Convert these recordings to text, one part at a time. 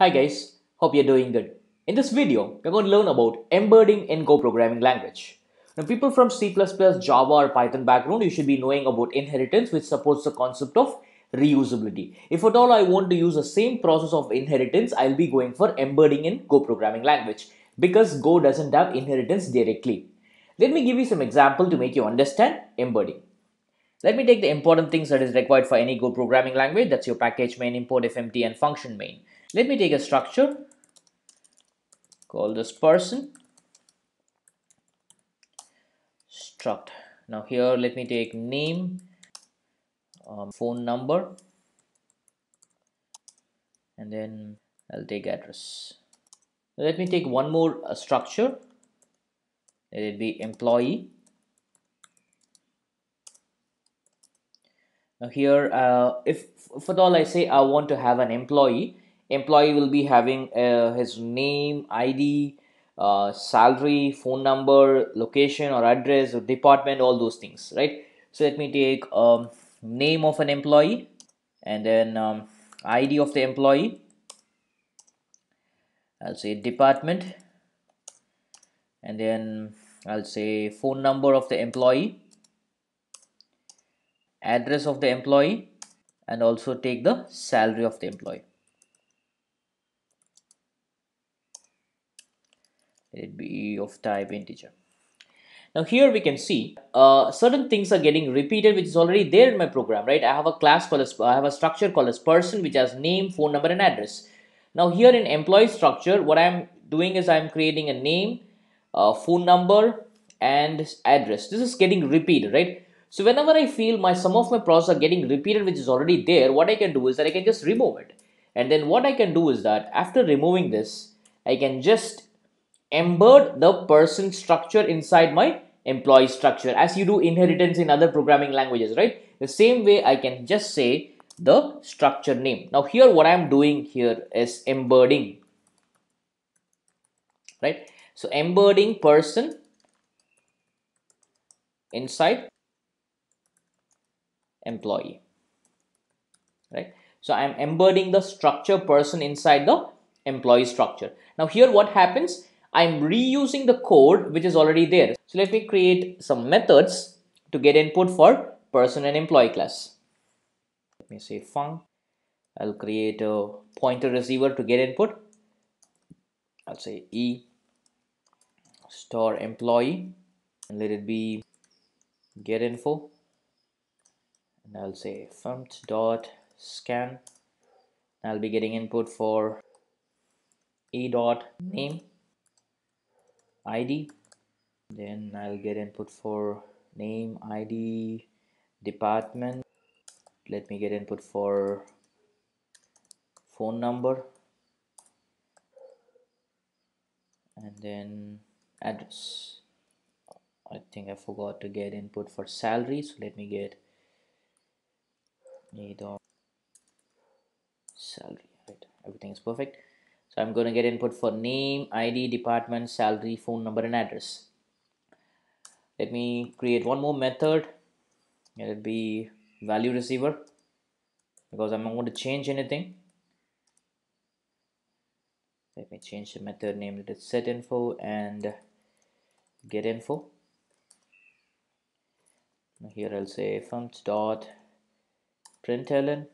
Hi guys, hope you're doing good. In this video, we're going to learn about embedding in Go programming language. Now people from C++, Java or Python background, you should be knowing about inheritance which supports the concept of reusability. If at all I want to use the same process of inheritance, I'll be going for embedding in Go programming language because Go doesn't have inheritance directly. Let me give you some example to make you understand embedding. Let me take the important things that is required for any Go programming language. That's your package main, import, fmt and function main. Let me take a structure, call this person, struct. Now here let me take name, um, phone number, and then I'll take address. Let me take one more uh, structure, let it be employee. Now here, uh, if for all I say I want to have an employee, employee will be having uh, his name id uh, salary phone number location or address or department all those things right? So let me take um, name of an employee and then um, id of the employee. I'll say department. And then i'll say phone number of the employee address of the employee and also take the salary of the employee it be of type integer. Now here we can see uh, certain things are getting repeated which is already there in my program, right? I have a class called as, I have a structure called as person which has name, phone number and address. Now here in employee structure, what I'm doing is I'm creating a name, uh, phone number and address. This is getting repeated, right? So whenever I feel my some of my process are getting repeated which is already there, what I can do is that I can just remove it. And then what I can do is that after removing this, I can just embed the person structure inside my employee structure as you do inheritance in other programming languages right? The same way i can just say the structure name. Now here what i'm doing here is embedding right? So embedding person inside employee right so i'm embedding the structure person inside the employee structure now here what happens I'm reusing the code which is already there. So let me create some methods to get input for person and employee class. Let me say func. I'll create a pointer receiver to get input. I'll say e store employee and let it be get info and I'll say fmt dot scan. I'll be getting input for e dot name id then I'll get input for name id department. Let me get input for phone number. And then address. I think I forgot to get input for salary so let me get need of salary right everything is perfect so I'm going to get input for name, ID, department, salary, phone number and address. Let me create one more method. Let it be value receiver because I'm not going to change anything. Let me change the method name to set info and get info. Here I'll say fmt dot println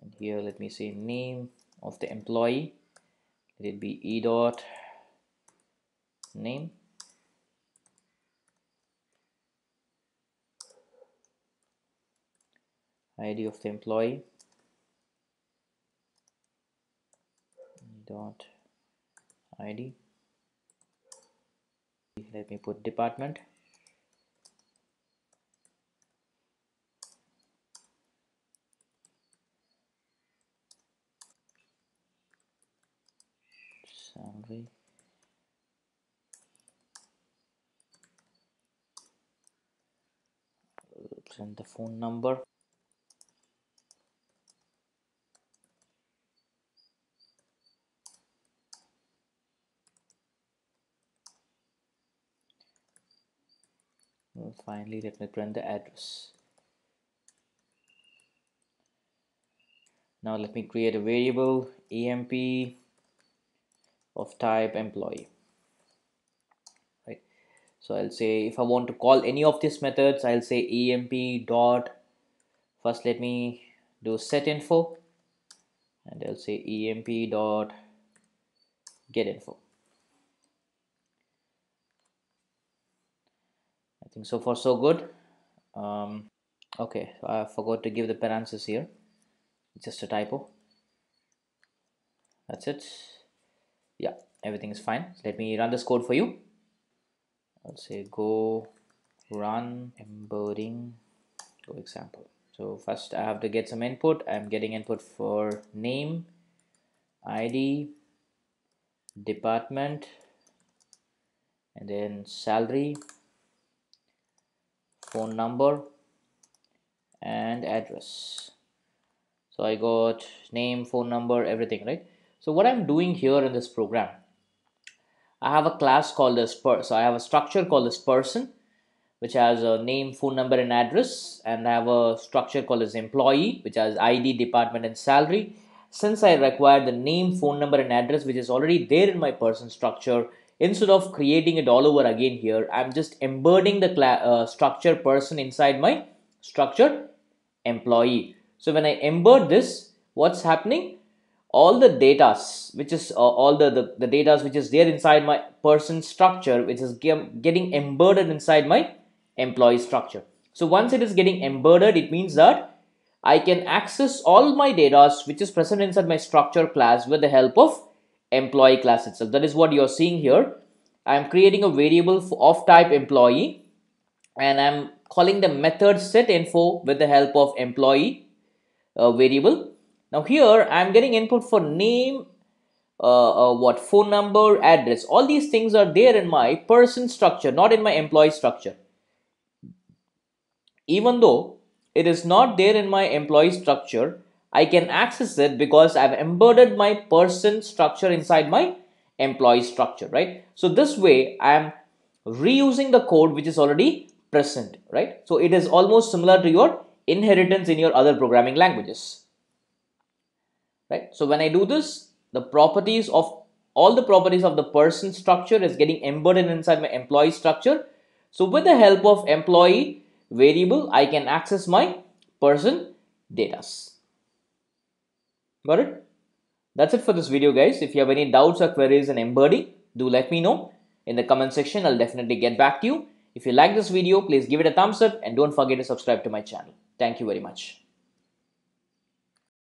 and here let me say name of the employee. Let it be e dot name. Id of the employee. Dot id let me put department salary the phone number. And finally let me print the address. Now let me create a variable emp of type employee right? So I'll say if I want to call any of these methods I'll say emp dot first let me do set info and I'll say emp dot get info. I think so far so good. Um, okay I forgot to give the parenthesis here. Just a typo. That's it yeah everything is fine. Let me run this code for you. I'll say go run embedding go example. So first I have to get some input. I'm getting input for name ID department and then salary phone number and address. So I got name phone number everything right so what I'm doing here in this program I have a class called as per so I have a structure called as person which has a name phone number and address and I have a structure called as employee which has ID department and salary since I require the name phone number and address which is already there in my person structure instead of creating it all over again here I'm just embedding the uh, structure person inside my structure employee so when I embed this, what's happening? All the data, which is uh, all the, the, the data which is there inside my person structure, which is getting embedded inside my employee structure. So once it is getting embedded, it means that I can access all my data which is present inside my structure class with the help of employee class itself. That is what you're seeing here. I'm creating a variable of type employee and I'm calling the method set info with the help of employee uh, variable. Now here I am getting input for name, uh, uh, what phone number, address. All these things are there in my person structure, not in my employee structure. Even though it is not there in my employee structure, I can access it because I've embedded my person structure inside my employee structure, right? So this way I am reusing the code which is already present, right? So it is almost similar to your inheritance in your other programming languages right? So when i do this the properties of all the properties of the person structure is getting embedded inside my employee structure. So with the help of employee variable i can access my person data got it? That's it for this video guys. If you have any doubts or queries in embedding do let me know. In the comment section i'll definitely get back to you. If you like this video please give it a thumbs up and don't forget to subscribe to my channel. Thank you very much.